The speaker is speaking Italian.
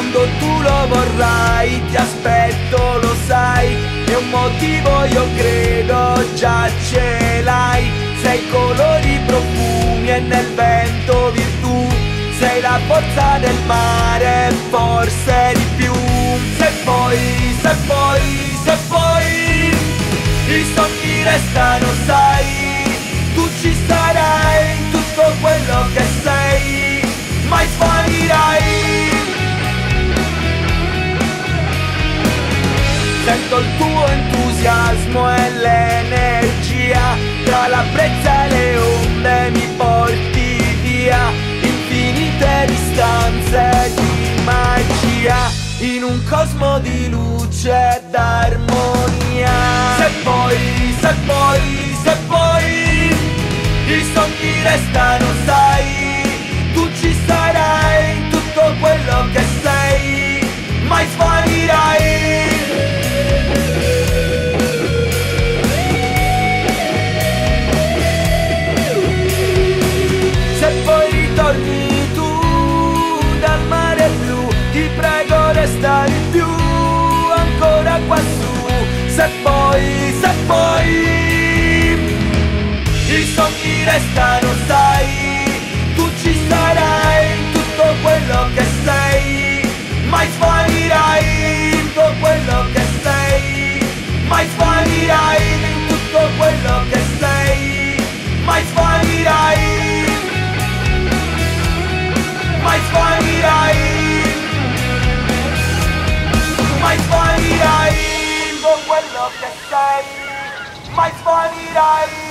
quando tu lo vorrai ti aspetto lo sai e un motivo io credo già ce l'hai. Sei colori profumi e nel vento virtù sei la forza del mare forse di più. Se poi se poi se poi i sogni restano entusiasmo e l'energia. Tra la brezza e le onde mi porti via. Infinite distanze di magia. In un cosmo di luce ed armonia. Se poi, se poi, se poi I sogni restano Se poi, se poi I sogni restano sai Tu ci sarai in tutto quello che sei Mai sparirai sparirai con quello che sei mai sparirai